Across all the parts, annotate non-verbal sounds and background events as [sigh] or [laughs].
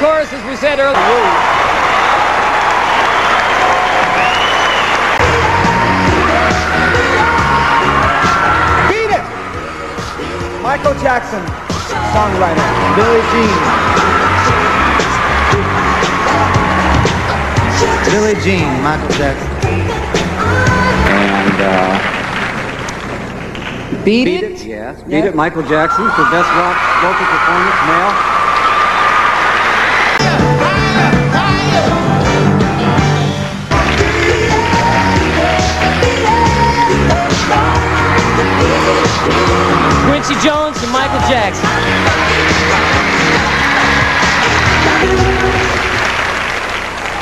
course, as we said earlier. Beat it! Michael Jackson, songwriter. Billie Jean. Billie Jean, Michael Jackson. And uh, Beat, Beat it? It, yes. Beat It, Michael Jackson for Best Rock Vocal Performance, male. Jones and Michael Jackson.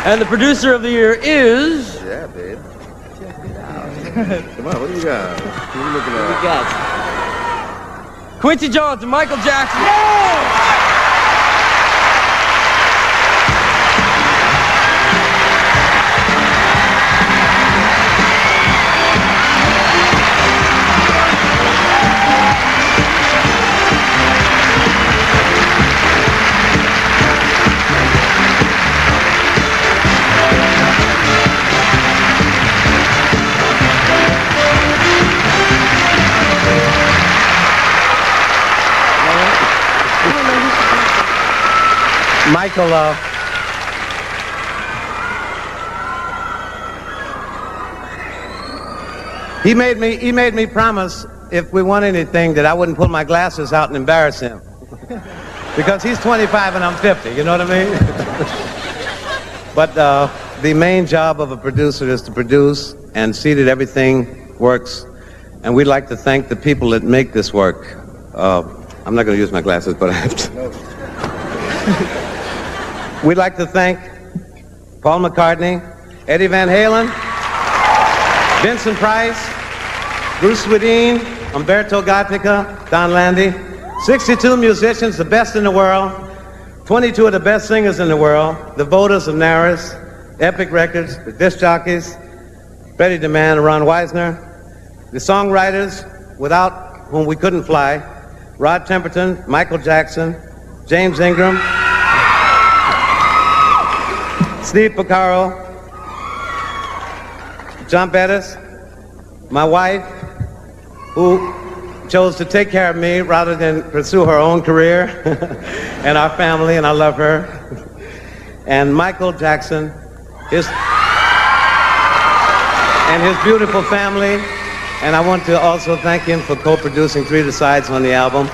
And the producer of the year is. Yeah, babe. Come on, what do you got? What are you looking We at? got Quincy Jones and Michael Jackson. Michael, uh, he made me he made me promise if we won anything that I wouldn't pull my glasses out and embarrass him. [laughs] because he's 25 and I'm 50, you know what I mean? [laughs] but uh, the main job of a producer is to produce and see that everything works. And we'd like to thank the people that make this work. Uh, I'm not going to use my glasses, but I have to. [laughs] We'd like to thank Paul McCartney, Eddie Van Halen, Vincent Price, Bruce Swedien, Humberto Gatica, Don Landee, 62 musicians, the best in the world, 22 of the best singers in the world, the voters of NARAS, Epic Records, the disc jockeys, Freddie DeMann, Ron Weisner, the songwriters without whom we couldn't fly, Rod Temperton, Michael Jackson, James Ingram, Steve Porcaro, John Bettis, my wife, who chose to take care of me rather than pursue her own career, [laughs] and our family, and I love her. And Michael Jackson, his and his beautiful family. And I want to also thank him for co-producing Three to Sides on the album.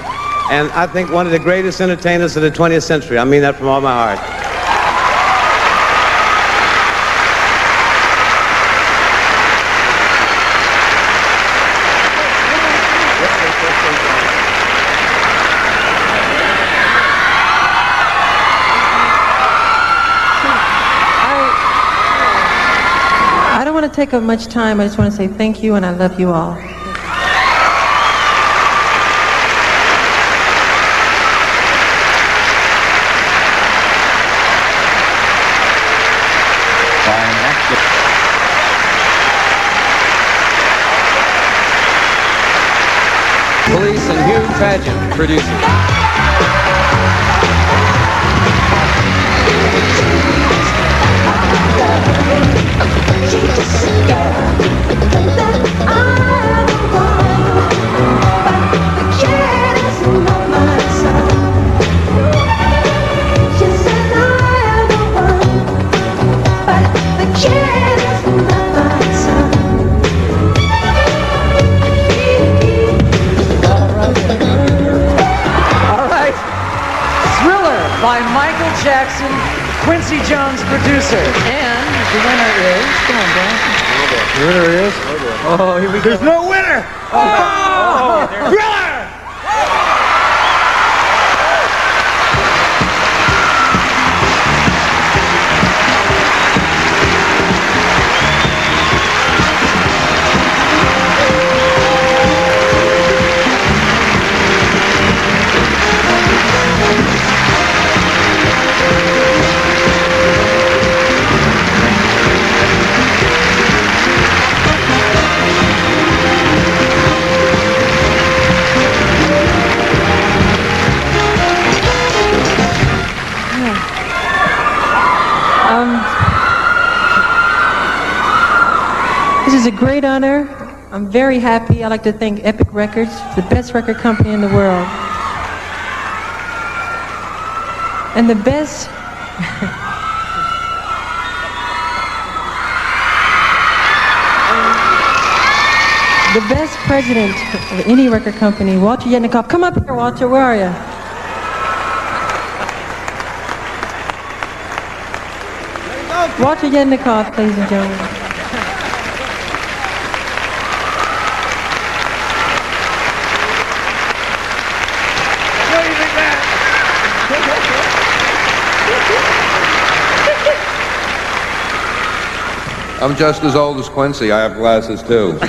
And I think one of the greatest entertainers of the 20th century. I mean that from all my heart. I don't want to take up much time. I just want to say thank you and I love you all. Police and Hugh Padgham, producer. And the winner is. Come on, Dan. The winner is? Oh, here we go. There's no winner! Oh, oh. oh. Thriller! Is a great honor. I'm very happy. I'd like to thank Epic Records, the best record company in the world. And the best [laughs] the best president of any record company, Walter Yetnikoff. Come up here, Walter. Where are you? Walter Yetnikoff, ladies and gentlemen. I'm just as old as Quincy. I have glasses too. [laughs]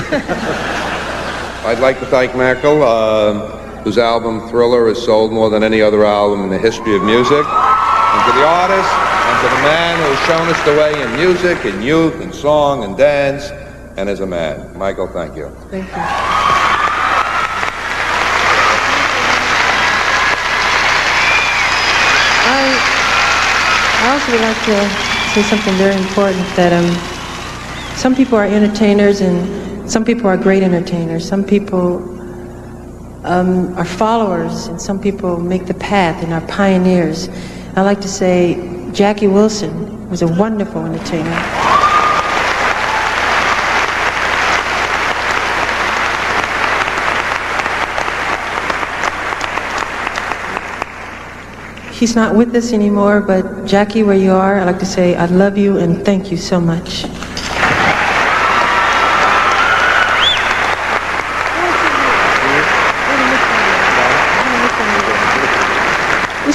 I'd like to thank Michael, uh, whose album Thriller has sold more than any other album in the history of music. And to the artist, and to the man who has shown us the way in music, in youth, in song, and dance, and as a man. Michael, thank you. Thank you. I, I also would like to say something very important that um, some people are entertainers and some people are great entertainers. Some people um, are followers and some people make the path and are pioneers. I like to say Jackie Wilson was a wonderful entertainer. He's not with us anymore, but Jackie, where you are, I'd like to say I love you and thank you so much.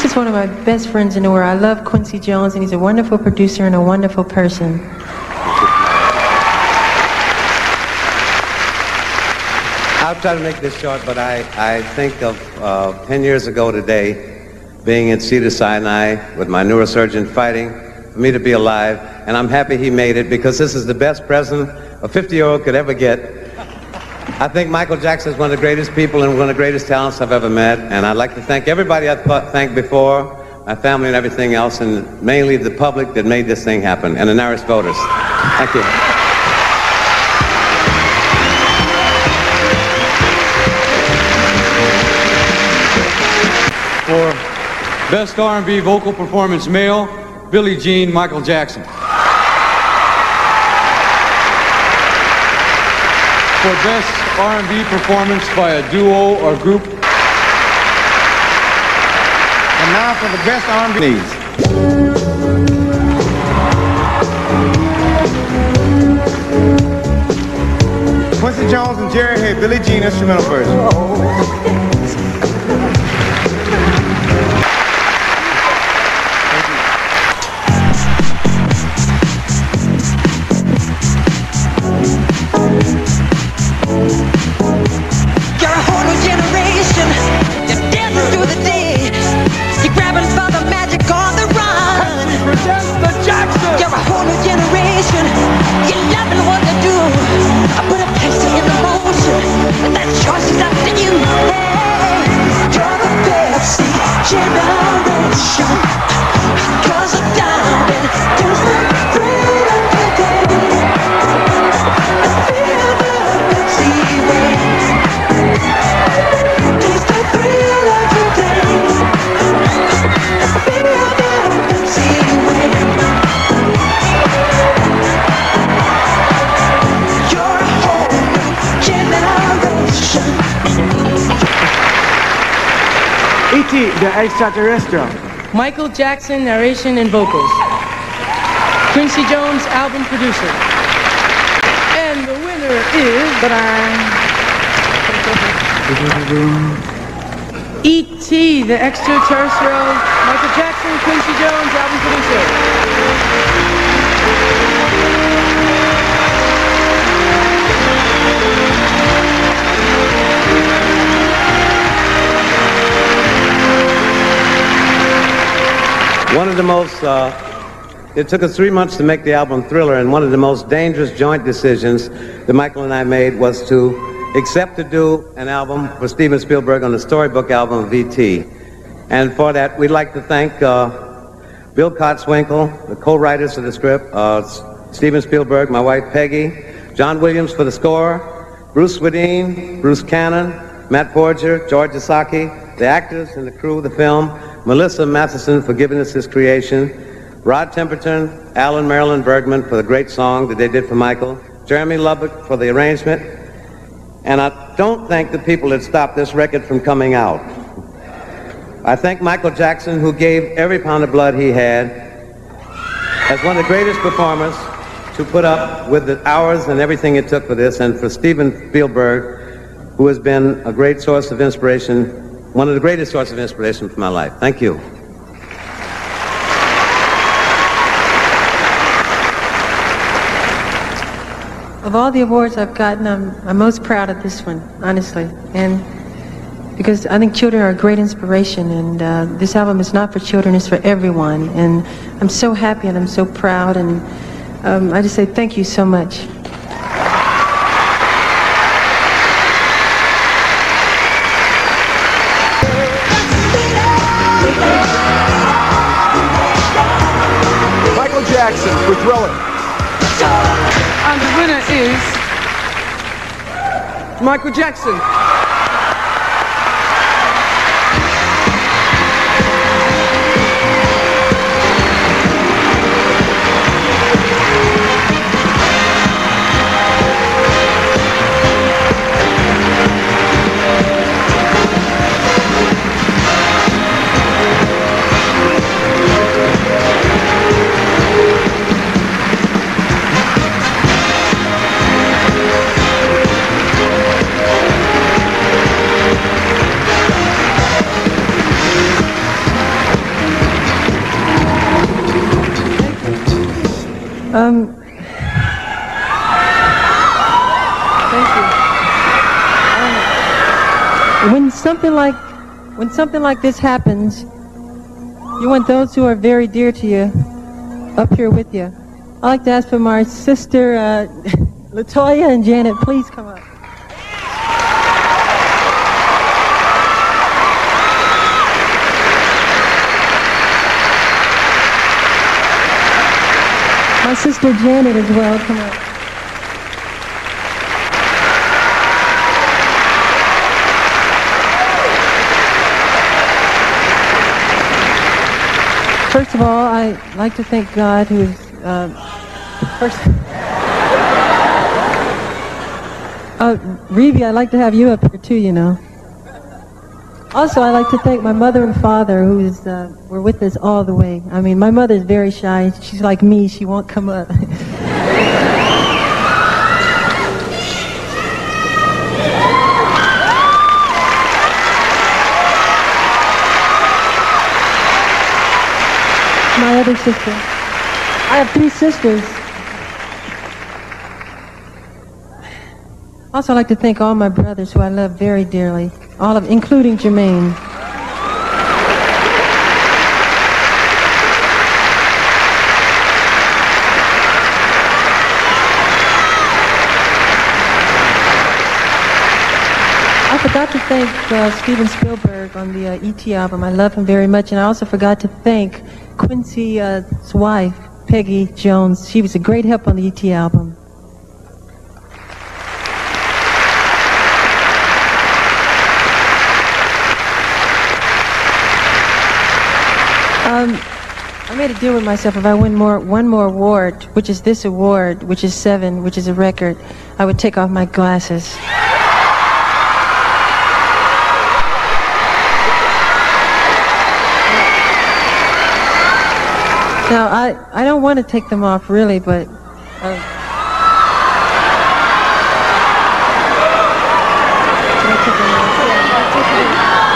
This is one of my best friends in the world. I love Quincy Jones, and he's a wonderful producer and a wonderful person. I'll try to make this short, but I, I think of uh, 10 years ago today, being in Cedar Sinai with my neurosurgeon fighting for me to be alive, and I'm happy he made it because this is the best present a 50-year-old could ever get. I think Michael Jackson is one of the greatest people and one of the greatest talents I've ever met, and I'd like to thank everybody I thought, thanked before, my family and everything else, and mainly the public that made this thing happen, and the NARAS voters. Thank you. For Best R&B Vocal Performance Male, Billie Jean Michael Jackson. For Best R&B Performance by a Duo or Group. And now for the best R&B. Quincy Jones and Jerry Hey, Billie Jean instrumental version. [laughs] E.T. the extraterrestrial. Michael Jackson, narration and vocals. Quincy Jones, album producer. And the winner is E.T., the extraterrestrial. Michael Jackson, Quincy Jones, album producer. One of the most, uh, it took us three months to make the album Thriller, and one of the most dangerous joint decisions that Michael and I made was to accept to do an album for Steven Spielberg on the storybook album E.T. And for that, we'd like to thank uh, Bill Kotzwinkle, the co-writers of the script, uh, Steven Spielberg, my wife Peggy, John Williams for the score, Bruce Swedien, Bruce Cannon, Matt Forger, George Asaki, the actors and the crew of the film, Melissa Mathison for giving us this creation, Rod Temperton, Alan Marilyn Bergman for the great song that they did for Michael, Jeremy Lubbock for the arrangement, and I don't thank the people that stopped this record from coming out. I thank Michael Jackson, who gave every pound of blood he had, as one of the greatest performers to put up with the hours and everything it took for this, and for Steven Spielberg, who has been a great source of inspiration, one of the greatest sources of inspiration for my life. Thank you. Of all the awards I've gotten, I'm, I'm most proud of this one, honestly. And because I think children are a great inspiration, and uh, this album is not for children, it's for everyone. And I'm so happy and I'm so proud, and um, I just say thank you so much. Thriller. And the winner is Michael Jackson. Um, thank you. Um, when something like when something like this happens, you want those who are very dear to you up here with you. I'd like to ask for my sister uh, [laughs] Latoya and Janet, please come up. My sister Janet as well, come on. First of all, I like to thank God who is uh, first. Uh, Rebbie, I'd like to have you up here too, you know. Also, I'd like to thank my mother and father who is, uh, were with us all the way. I mean, my mother's very shy. She's like me. She won't come up. [laughs] my other sister. I have three sisters. Also, I'd like to thank all my brothers who I love very dearly, all of, including Jermaine. I forgot to thank uh, Steven Spielberg on the uh, E.T. album. I love him very much, and I also forgot to thank Quincy's wife, Peggy Jones. She was a great help on the E.T. album. Um, I made a deal with myself. If I win more, one more award, which is this award, which is seven, which is a record, I would take off my glasses. Now, I, I don't want to take them off really, but. Uh,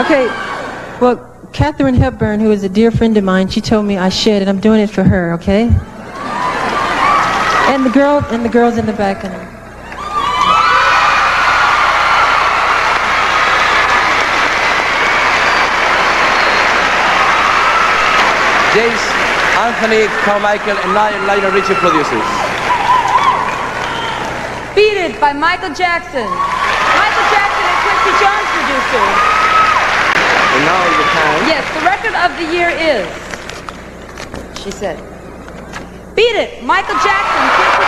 Okay, well, Katharine Hepburn, who is a dear friend of mine, she told me I should, and I'm doing it for her, okay? And the girl, and the girls in the back. And, James, Anthony, Carmichael, and Lionel Lionel Richie producers. Beat It by Michael Jackson. Michael Jackson and Quincy Jones producer. And now the time. Yes, the record of the year is, she said, Beat It, Michael Jackson, Michael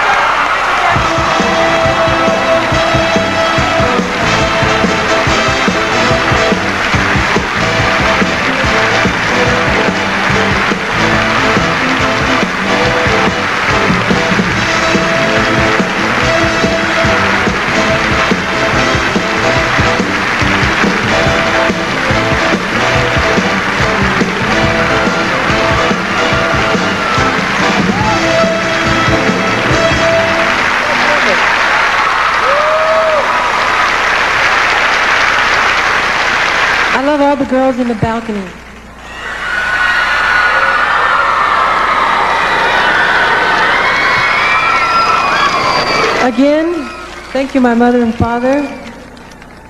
Jackson. The girls in the balcony. Again, thank you, my mother and father.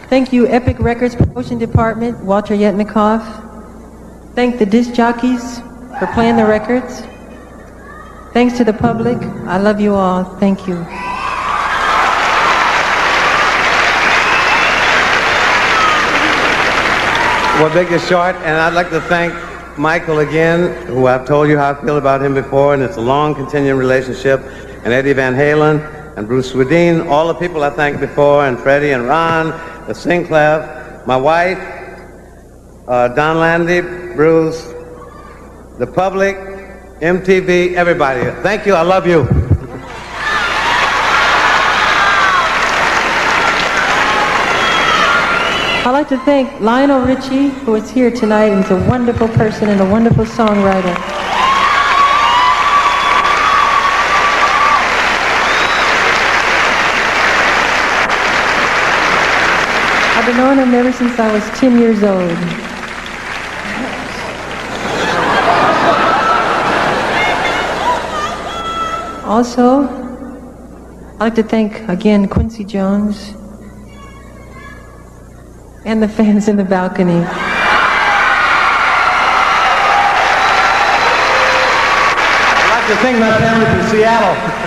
Thank you, Epic Records Promotion Department, Walter Yetnikoff. Thank the disc jockeys for playing the records. Thanks to the public. I love you all. Thank you. We'll make it short, and I'd like to thank Michael again, who I've told you how I feel about him before, and it's a long continuing relationship, and Eddie Van Halen, and Bruce Swedien, all the people I thanked before, and Freddie and Ron, the Sinclair, my wife, uh, Don Landee, Bruce, the public, MTV, everybody. Thank you. I love you. I'd like to thank Lionel Richie, who is here tonight is a wonderful person and a wonderful songwriter. I've been knowing him ever since I was 10 years old. Also, I'd like to thank again Quincy Jones and the fans in the balcony. I'd like to thank my family from Seattle.